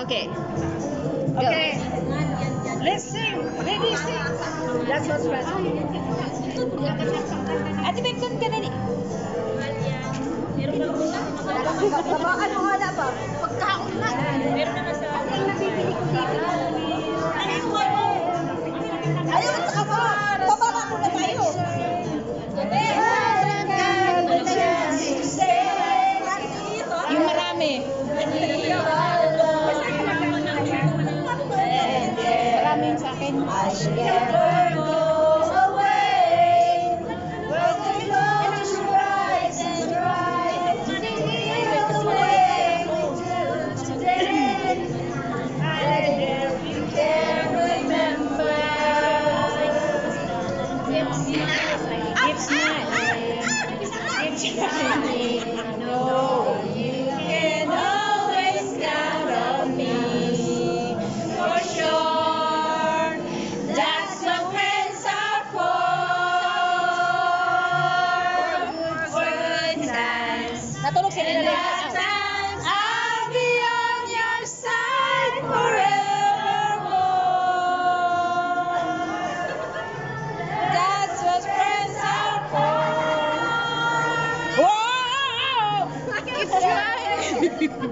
Okay. Okay. Let's sing. Ready, sing. That's what's right. Ate Bek, doon ka na ni. Ano wala ba? Pagkaon na. Meron na sa... Ang nabibili ko dito. Ayaw, saka ba?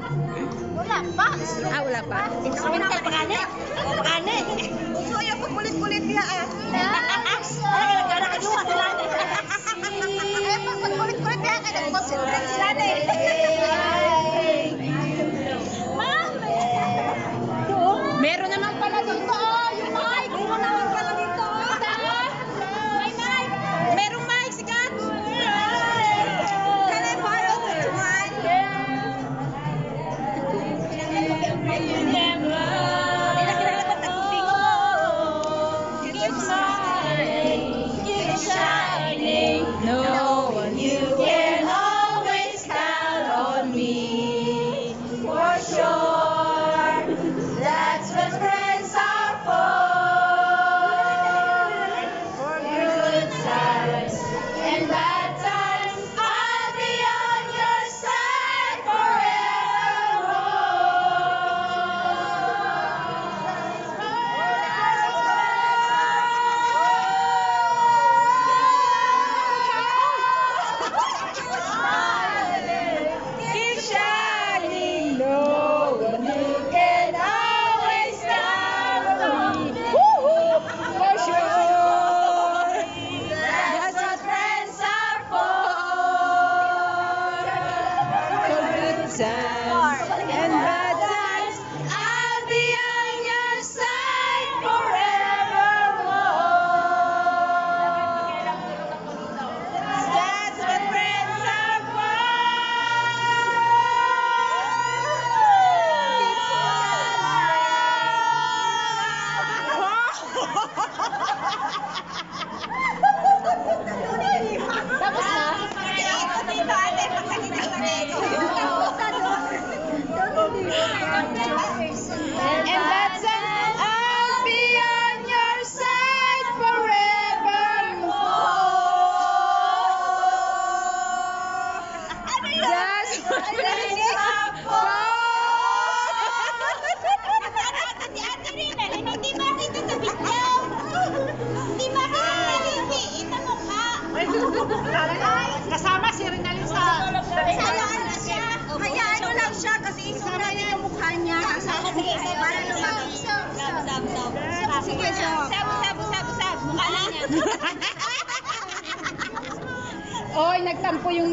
Wala pa. ah, wala pa. Instrument ka pagani. Pagani. Gusto ayaw pag kulit-kulit niya ah. Ay, nagkara ka. Eh, kulit-kulit niya sila time.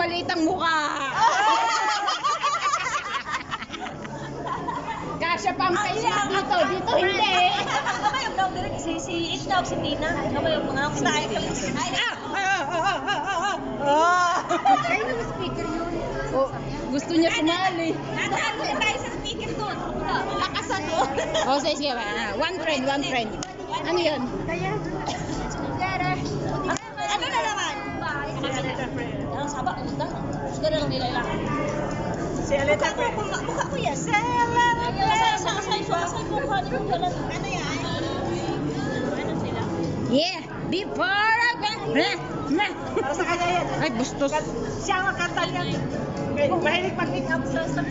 Yung malitang mukha. Kasya pa ang face mask dito. Dito hindi. Ano yung daw direct si si Itnog si Tina? Ano yung mga style? Ay, Kayo na speaker yun. Oh, gusto niya sumali. Nandaan ko tayo sa speaker doon. Lakasan mo. Oh, sige, sige. Ah, One friend, one friend. Ano yun? Ano Punta. Gusto na lang nila ilang. Si Aleta Mukha ko, mukha, ko yan. Sa sa. Ano? Ano sila? Yeah, before I meh. Para sa kanya yan. Ay, bustos. Siya ang kanta niya. Mahilig mag-pick up sa sa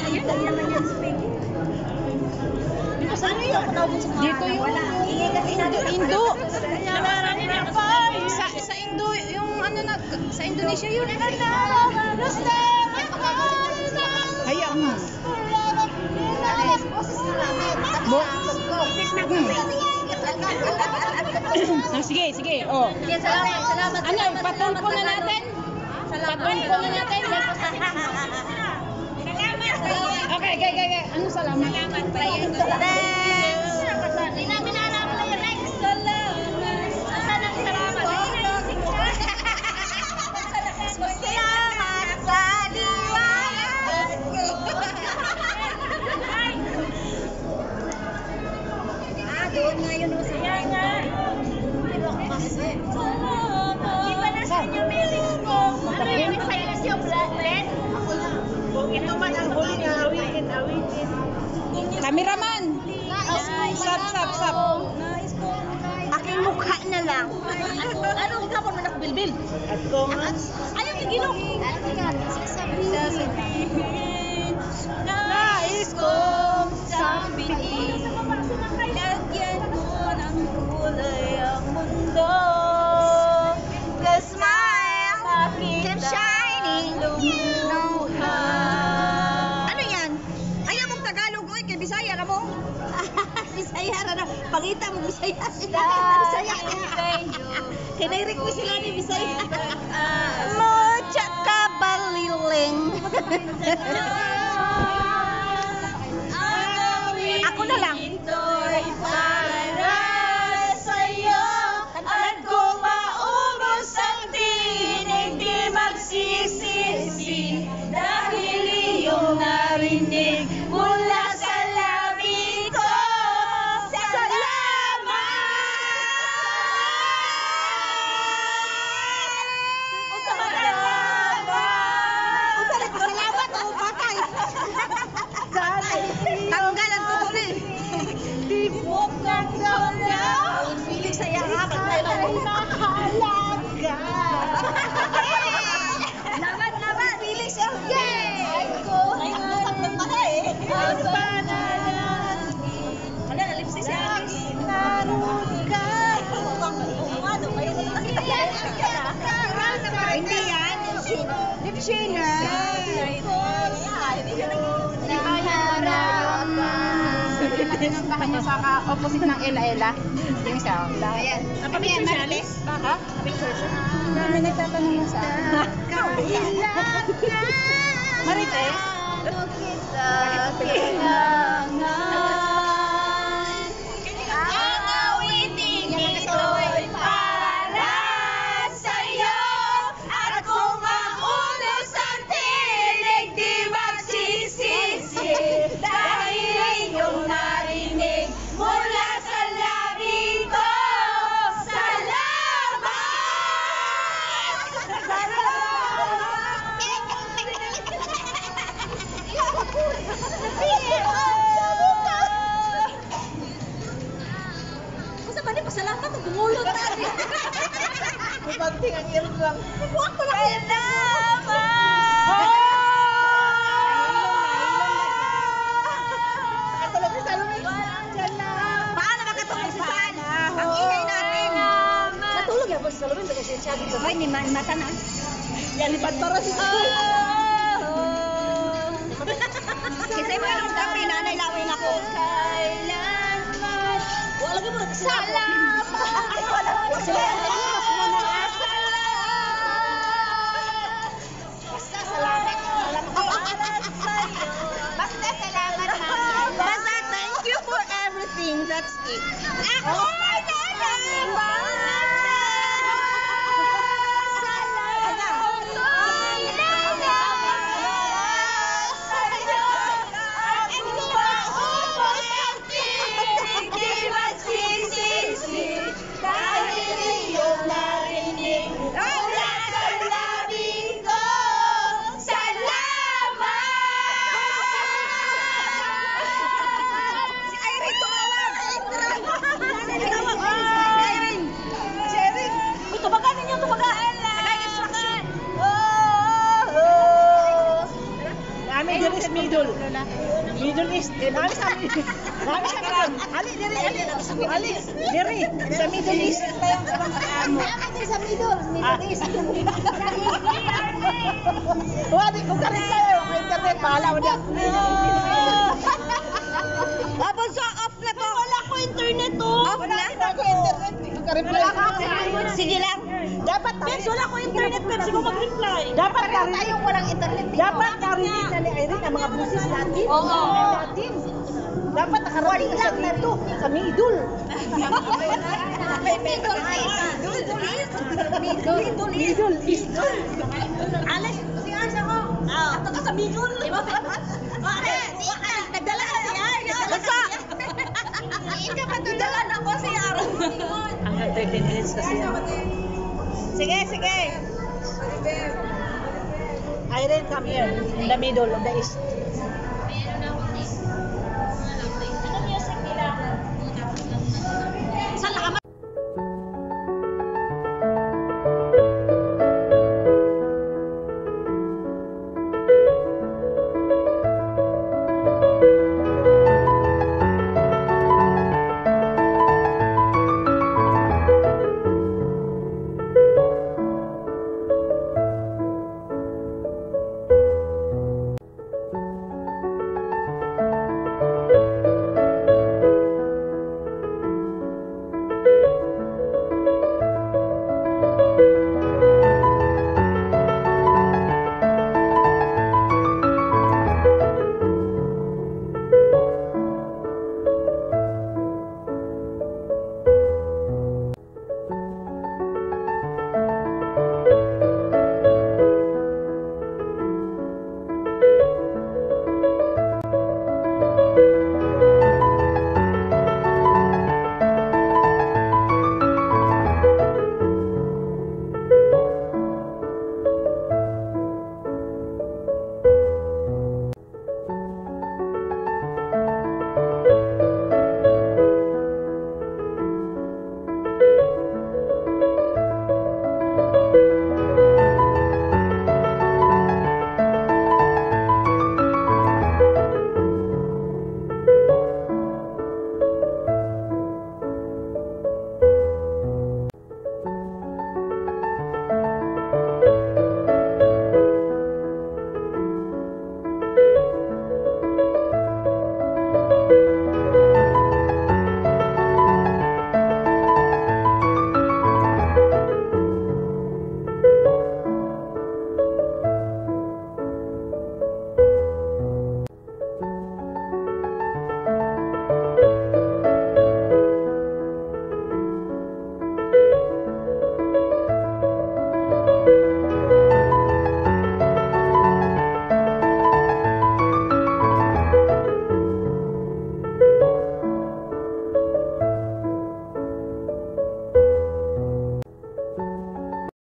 Ayun, dali naman yan speaking. Ano yun? Dito yung Indo, natin. Indo. Sa, sa Indo, yung ano na, sa Indonesia yun. Na namin. Bo- Hmm. Ah, sige, sige. Oh. Salamat, salamat. Ano, salamat, salamat, na salamat. natin? Salamat. Patulpo na natin? Okay, okay, okay. okay. Ano salamat? Salamat. Thanks. Hindi namin alam Di ba nasa inyo lyrics ko? Ano yung lyrics yung Ben? Ito man ang huli na awitin, awitin. Cameraman. Stop, stop, stop. Aking mukha na lang. Ano, ano ka po man ako bilbil? At kung Ayaw yung gilok. Sasabihin, nais Mo Bisaya. Bisaya. Mo sila ni Bisaya. Mocha kabaliling. Shader. Pinuntahan niyo sa ka- opposite ng Ela Ela. Yung isa. Ayan. Napapicture si Alice? Ha? Kami nagtatanong mo sa Marites? Ang Natulog yan po si Salome kasi siya dito. Ay, ni man mata na. Yan, lipad para si Salome. Kasi mo yung kape, nanay lawin ako. Kailanman. Wala ka mo. Salamat! Ay, wala ka mo. Salamat! Amin. Ali, diri, ali. Ali, diri. Sa Middle East. Kami sa middle, Ah. Middle East. Wadi ko karin. Ang internet, bahala mo na. Tapos sa off na to. Wala ko internet to. Off na? Wala ko internet. Hindi ko ka-reply. Sige lang. Dapat Pebs, wala ko internet, Pebs. Ko mag-reply. Dapat Pareho karinig. tayong walang internet. Dapat karinig na ni Irene ang mga busis natin. Oo. Natin. Dapat nakarating ka sa dito. Sa middle. Middle East. Middle. Middle East. Ale, si Asa ko. Ato ka sa Bicol. Di ba? Ate, nagdala ka siya. Nagdala ka siya. Ika pa Nagdala na ko si Aaron. Hanggang 30 minutes kasi. Sige, sige. Irene, come here. In the middle of the east.